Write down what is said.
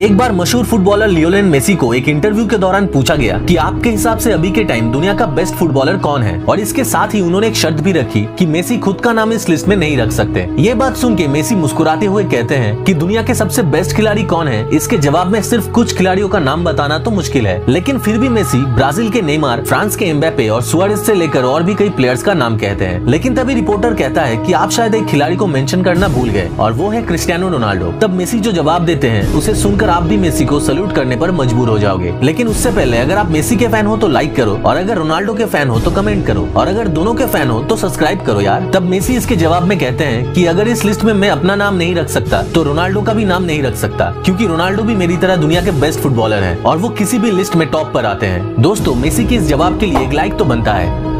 एक बार मशहूर footballer लियोलेन Messi को एक इंटरव्यू के दौरान पूछा गया कि आपके हिसाब से अभी के टाइम दुनिया का बेस्ट फुटबॉलर कौन है? और इसके साथ ही उन्होंने एक शर्त भी रखी कि मेसी खुद का नाम इस लिस्ट में नहीं रख सकते। ये बात सुन के मेसी मुस्कुराते हुए कहते हैं कि दुनिया के सबसे बेस्ट खिलाड़ी कौन है? इसके जवाब में सिर्फ़ कुछ खिलाड़ियों का नाम बताना तो मुश्किल है। लेकिन फिर भी मेसी, ब्राज़ील के नेमार, फ्रांस के एम्बेपे और सुआरेज से लेकर और भी कई प्लेयर्स का नाम कहते हैं। लेकिन तभी रिपोर्टर कहता है की आप शायद एक खिलाड़ी को मेंशन करना भूल गए, और वो है क्रिस्टियानो रोनाल्डो। तब मेसी जो जवाब देते हैं, उसे सुनकर आप भी मेसी को सल्यूट करने पर मजबूर हो जाओगे। लेकिन उससे पहले अगर आप मेसी के फ़ैन हो तो लाइक करो और अगर रोनाल्डो के फ़ैन हो तो कमेंट करो। और अगर दोनों के फ़ैन हो तो सब्सक्राइब करो यार। तब मेसी इसके जवाब में कहते हैं कि अगर इस लिस्ट में मैं अपना नाम नहीं रख सकता तो रोनाल्डो का भी नाम नहीं रख सकता। क्योंकि रोनाल्डो भी मेरी तरह दुनिया के बेस्ट फुटबॉलर है और वो किसी भी लिस्ट में टॉप पर आते हैं। दोस्तों, मेसी के इस जवाब के लिए एक लाइक तो बनता है।